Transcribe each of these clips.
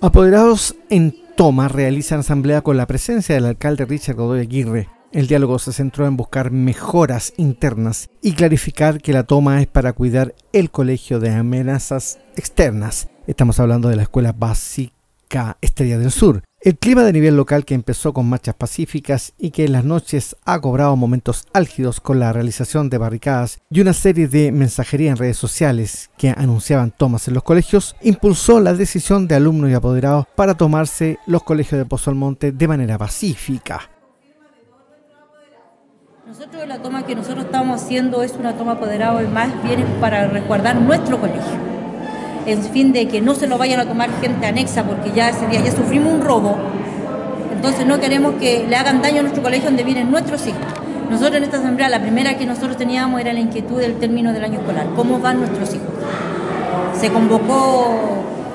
Apoderados en Toma realizan asamblea con la presencia del alcalde Richard Godoy Aguirre. El diálogo se centró en buscar mejoras internas y clarificar que la toma es para cuidar el colegio de amenazas externas. Estamos hablando de la escuela básica Estrella del Sur, el clima de nivel local que empezó con marchas pacíficas y que en las noches ha cobrado momentos álgidos con la realización de barricadas y una serie de mensajería en redes sociales que anunciaban tomas en los colegios, impulsó la decisión de alumnos y apoderados para tomarse los colegios de Pozo Almonte de manera pacífica. Nosotros la toma que nosotros estamos haciendo es una toma apoderada y más bien para resguardar nuestro colegio en fin de que no se lo vayan a tomar gente anexa, porque ya ese día ya sufrimos un robo, entonces no queremos que le hagan daño a nuestro colegio donde vienen nuestros hijos. Nosotros en esta asamblea, la primera que nosotros teníamos era la inquietud del término del año escolar, cómo van nuestros hijos. Se convocó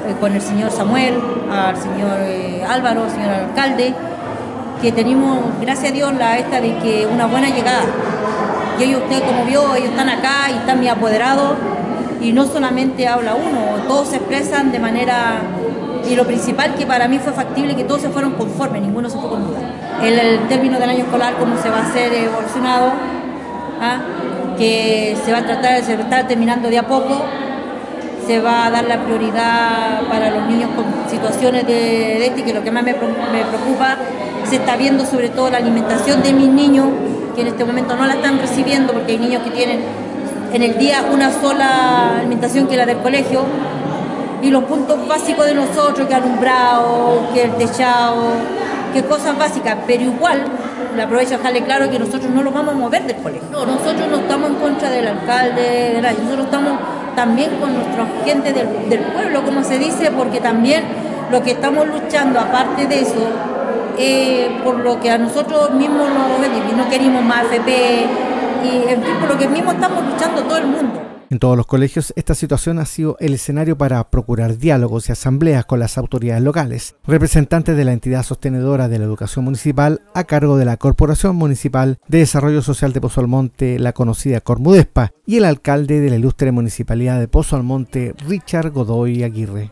eh, con el señor Samuel, al señor eh, Álvaro, al señor alcalde, que tenemos, gracias a Dios, la esta de que una buena llegada. Y ellos, usted como vio, ellos están acá y están mi apoderados y no solamente habla uno, todos se expresan de manera... Y lo principal que para mí fue factible que todos se fueron conformes, ninguno se fue con duda. El, el término del año escolar, cómo se va a hacer evolucionado, ¿ah? que se va a tratar, se está terminando de a poco, se va a dar la prioridad para los niños con situaciones de, de este, que lo que más me, me, preocupa, se está viendo sobre todo la alimentación de mis niños, que en este momento no la están recibiendo porque hay niños que tienen en el día una sola alimentación que la del colegio y los puntos básicos de nosotros, que alumbrado, que el techado, que cosas básicas, pero igual le aprovecho a dejarle claro que nosotros no los vamos a mover del colegio. No, nosotros no estamos en contra del alcalde, nosotros estamos también con nuestra gente del, pueblo, como se dice, porque también lo que estamos luchando, aparte de eso, eh, por lo que a nosotros mismos nos no queremos más FP, y en fin, por lo que mismo estamos luchando. En todos los colegios, esta situación ha sido el escenario para procurar diálogos y asambleas con las autoridades locales, representantes de la entidad sostenedora de la educación municipal a cargo de la Corporación Municipal de Desarrollo Social de Pozo Almonte, la conocida Cormudespa, y el alcalde de la ilustre municipalidad de Pozo Almonte, Richard Godoy Aguirre.